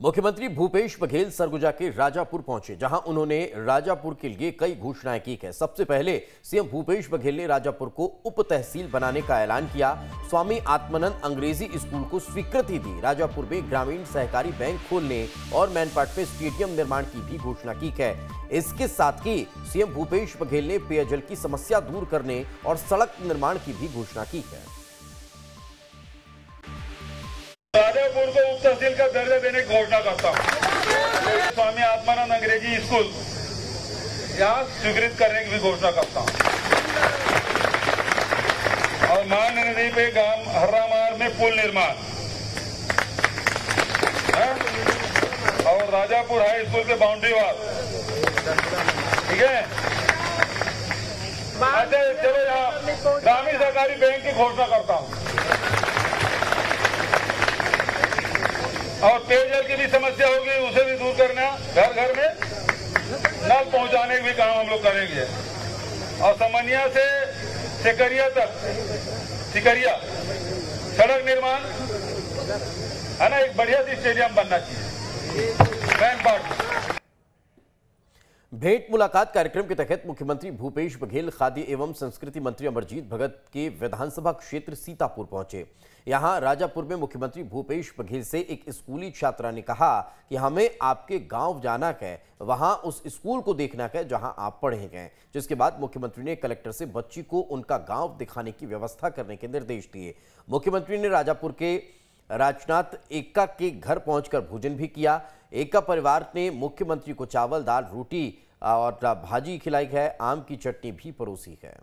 मुख्यमंत्री भूपेश बघेल सरगुजा के राजापुर पहुँचे, जहाँ उन्होंने राजापुर के लिए कई घोषणाएँ की है। सबसे पहले, सीएम भूपेश बघेल ने राजापुर को उप तहसील बनाने का ऐलान किया। स्वामी आत्मानंद अंग्रेज़ी स्कूल को स्वीकृति दी। राजापुर में ग्रामीण सहकारी बैंक खोलने और मैनपाट में स्टेडियम निर्माण की भी घोषणा की है। इसके साथ ही, सीएम भूपेश बघेल ने पेयजल की समस्या दूर करने और सड़क निर्माण की भी घोषणा की है। राजापुर को उप तहसील का दर्जा देने की घोषणा करता हूँ स्वामी आत्मानंद अंग्रेज़ी स्कूल यहाँ स्वीकृत करने की भी घोषणा करता हूँ। और मान नदी पे गाँव हर्रामार में पुल निर्माण? और राजापुर हाई स्कूल के बाउंड्री वाल। ठीक है? अच्छा चलो यहाँ ग्रामीण सहकारी बैंक की घोषणा करता हूँ और पेयजल की भी समस्या होगी उसे भी दूर करना घर घर में पहुँचाने के भी काम हम लोग करेंगे। और समनिया से सिकरिया तक, सिकरिया, सड़क निर्माण, है ना, एक बढ़िया सी स्टेडियम बनना चाहिए। मैन पार्ट भेंट मुलाकात कार्यक्रम के तहत मुख्यमंत्री भूपेश बघेल खाद्य एवं संस्कृति मंत्री अमरजीत भगत के विधानसभा क्षेत्र सीतापुर पहुँचे। यहाँ राजापुर में मुख्यमंत्री भूपेश बघेल से एक स्कूली छात्रा ने कहा कि हमें आपके गाँव जाना है, वहाँ उस स्कूल को देखना है जहाँ आप पढ़े गए जिसके बाद मुख्यमंत्री ने कलेक्टर से बच्ची को उनका गाँव दिखाने की व्यवस्था करने के निर्देश दिए। मुख्यमंत्री ने राजापुर के राजनाथ एक्का के घर पहुंचकर भोजन भी किया। एक्का परिवार ने मुख्यमंत्री को चावल, दाल, रोटी और भाजी खिलाई है। आम की चटनी भी परोसी है।